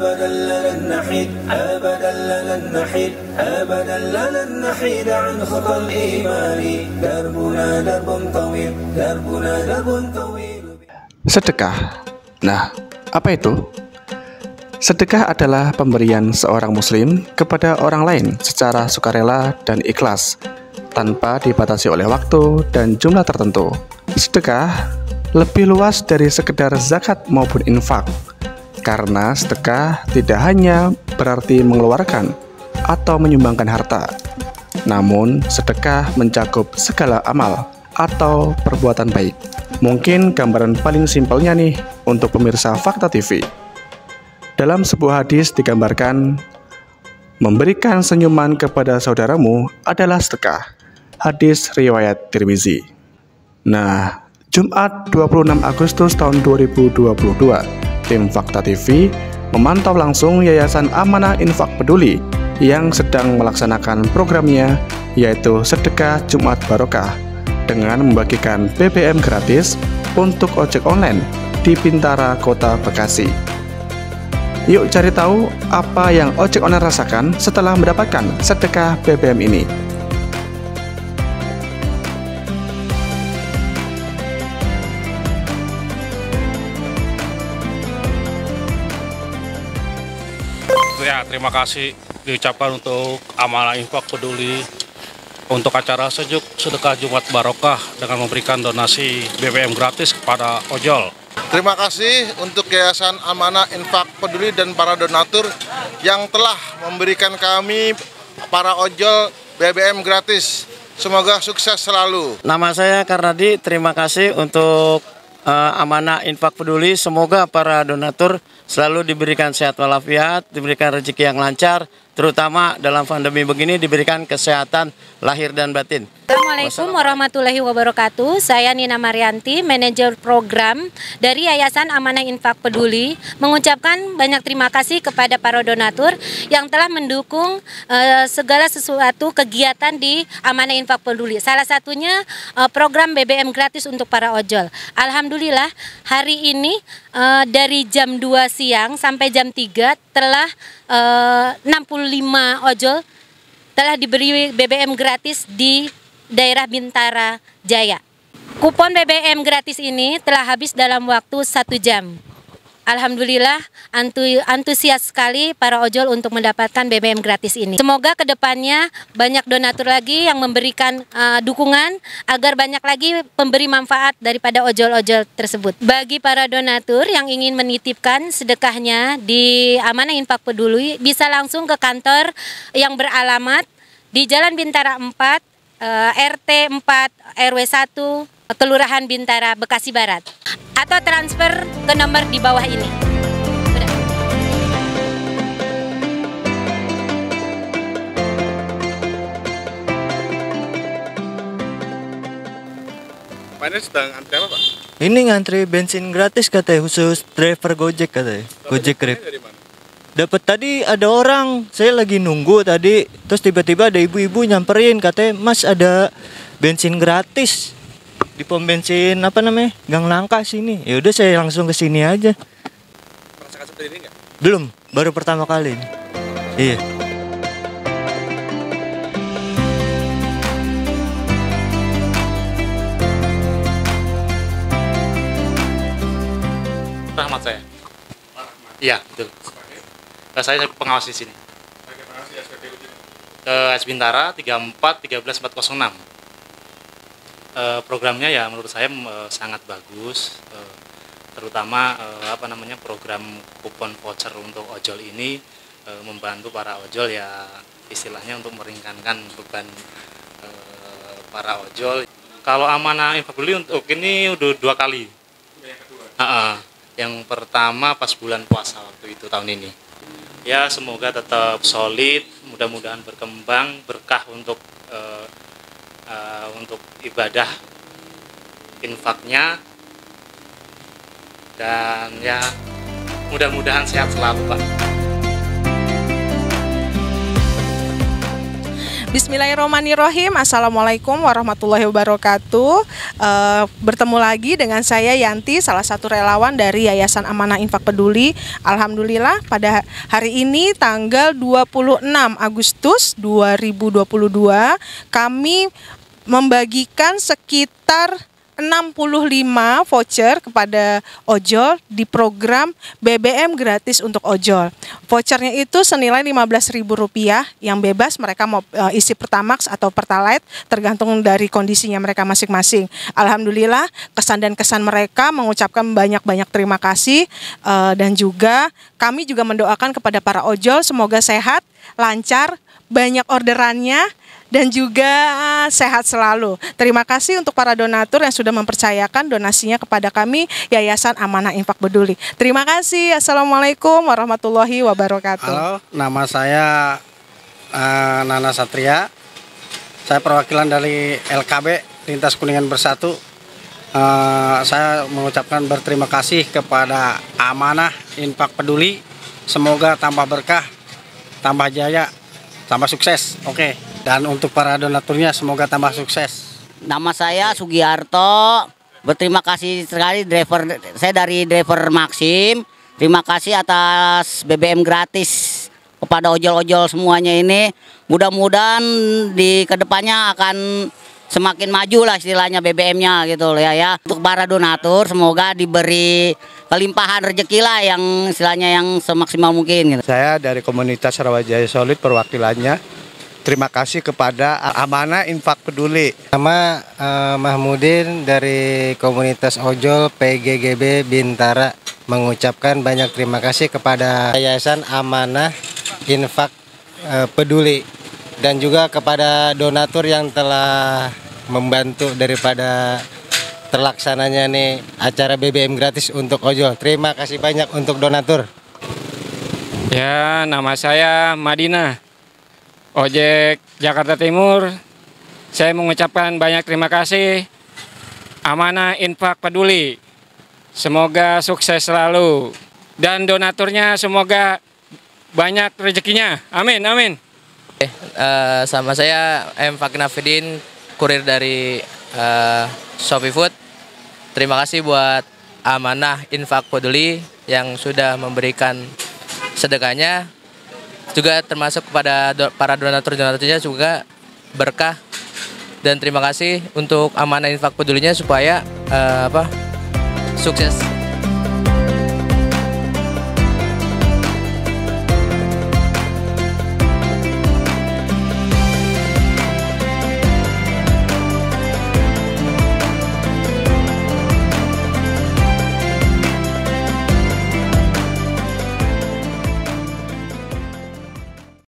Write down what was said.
أبدا لن نحيد أبدا لن نحيد أبدا لن نحيد عن خطى الإيمان دربنا درب طويل دربنا درب طويل Sedekah. Nah, apa itu? Sedekah adalah pemberian seorang muslim kepada orang lain secara sukarela dan ikhlas tanpa dibatasi oleh waktu dan jumlah tertentu. Sedekah lebih luas dari sekedar zakat maupun infak. karena sedekah tidak hanya berarti mengeluarkan atau menyumbangkan harta. Namun, sedekah mencakup segala amal atau perbuatan baik. Mungkin gambaran paling simpelnya nih untuk pemirsa Fakta TV. Dalam sebuah hadis digambarkan memberikan senyuman kepada saudaramu adalah sedekah. Hadis riwayat Tirmizi. Nah, Jumat 26 Agustus tahun 2022, tim Fakta TV memantau langsung Yayasan Amanah Infak Peduli yang sedang melaksanakan programnya yaitu Sedekah Jumat Barokah dengan membagikan BBM gratis untuk ojek online di Bintara Kota Bekasi. Yuk cari tahu apa yang ojek online rasakan setelah mendapatkan sedekah BBM ini. Ya, terima kasih diucapkan untuk amanah infak peduli untuk acara sejuk sedekah Jumat Barokah dengan memberikan donasi BBM gratis kepada ojol. Terima kasih untuk Yayasan Amanah Infak Peduli dan para donatur yang telah memberikan kami para ojol BBM gratis. Semoga sukses selalu. Nama saya Karnadi, terima kasih untuk eh, amanah infak peduli. Semoga para donatur selalu diberikan sehat walafiat, diberikan rezeki yang lancar, terutama dalam pandemi begini diberikan kesehatan lahir dan batin. Assalamualaikum warahmatullahi wabarakatuh. Saya Nina Marianti, manajer program dari Yayasan Amanah Infak Peduli, mengucapkan banyak terima kasih kepada para donatur yang telah mendukung eh, segala sesuatu kegiatan di Amanah Infak Peduli. Salah satunya eh, program BBM gratis untuk para ojol. Alhamdulillah hari ini eh, dari jam 2 siang sampai jam 3 telah eh, 65 ojol telah diberi BBM gratis di daerah Bintara Jaya. Kupon BBM gratis ini telah habis dalam waktu satu jam. Alhamdulillah antu- antusias sekali para ojol untuk mendapatkan BBM gratis ini. Semoga ke depannya banyak donatur lagi yang memberikan uh, dukungan agar banyak lagi pemberi manfaat daripada ojol-ojol tersebut. Bagi para donatur yang ingin menitipkan sedekahnya di Amanah Infak Peduli bisa langsung ke kantor yang beralamat di Jalan Bintara 4 eh, RT 4 RW 1 Kelurahan Bintara Bekasi Barat atau transfer ke nomor di bawah ini. Udah. Pak ini sedang antri apa Pak? Ini ngantri bensin gratis katanya khusus driver Gojek katanya. Gojek Grab. Dapat tadi ada orang, saya lagi nunggu tadi, terus tiba-tiba ada ibu-ibu nyamperin katanya, "Mas ada bensin gratis." Di pom bensin apa namanya? Gang Nangka sini. Ya udah saya langsung ke sini aja. Merasakan seperti ini nggak? Belum, baru pertama kali. ini. Iya. Rahmat saya. Iya, betul. Eh, Saya pengawas di sini. Ke S Bintara 34 13 406. Eh, programnya ya menurut saya eh, sangat bagus. Eh, terutama apa namanya program kupon voucher untuk ojol ini membantu para ojol ya istilahnya untuk meringankan beban para ojol. Kalau amanah infak beli untuk ini udah dua kali. Ha-ha. Yang pertama pas bulan puasa waktu itu tahun ini. Ya semoga tetap solid, mudah-mudahan berkembang, berkah untuk eh, untuk ibadah infaknya dan ya mudah-mudahan sehat selalu Pak. Bismillahirrahmanirrahim. Assalamualaikum warahmatullahi wabarakatuh. Eh, bertemu lagi dengan saya Yanti, salah satu relawan dari Yayasan Amanah Infak Peduli. Alhamdulillah pada hari ini tanggal 26 Agustus 2022 kami membagikan sekitar 65 voucher kepada ojol di program BBM gratis untuk ojol. Vouchernya itu senilai Rp15.000 yang bebas mereka mau e, isi Pertamax atau Pertalite tergantung dari kondisinya mereka masing-masing. Alhamdulillah kesan dan kesan mereka mengucapkan banyak-banyak terima kasih e, dan juga kami juga mendoakan kepada para ojol semoga sehat, lancar, banyak orderannya dan juga sehat selalu. Terima kasih untuk para donatur yang sudah mempercayakan donasinya kepada kami Yayasan Amanah Infak Peduli. Terima kasih. Assalamualaikum warahmatullahi wabarakatuh. Halo, nama saya uh, Nana Satria. Saya perwakilan dari LKB Lintas Kuningan Bersatu. Uh, saya mengucapkan berterima kasih kepada Amanah Infak Peduli. Semoga tambah berkah, tambah jaya, tambah sukses. Oke. Okay. Dan untuk para donaturnya semoga tambah sukses. Nama saya Sugiarto. Berterima kasih sekali driver saya dari driver Maxim. Terima kasih atas BBM gratis kepada ojol-ojol semuanya ini. Mudah-mudahan di ke depannya akan semakin maju lah istilahnya BBM-nya gitu ya ya. Untuk para donatur semoga diberi kelimpahan rezeki lah yang istilahnya yang semaksimal mungkin. Gitu. Saya dari komunitas Rawajaya Solid perwakilannya terima kasih kepada Amanah Infak Peduli. Nama uh, Mahmudin dari komunitas ojol PGGB Bintara mengucapkan banyak terima kasih kepada Yayasan Amanah Infak uh, Peduli dan juga kepada donatur yang telah membantu daripada terlaksananya nih acara BBM gratis untuk ojol. Terima kasih banyak untuk donatur. Ya, nama saya Madinah Ojek Jakarta Timur, saya mengucapkan banyak terima kasih. Amanah Infak Peduli, semoga sukses selalu. Dan donaturnya semoga banyak rezekinya. Amin, amin. Uh, sama saya M. Faknafidin, kurir dari uh, Shopee Food. Terima kasih buat Amanah Infak Peduli yang sudah memberikan sedekahnya juga termasuk kepada do, para donatur-donaturnya juga berkah. Dan terima kasih untuk amanah infak pedulinya supaya uh, apa sukses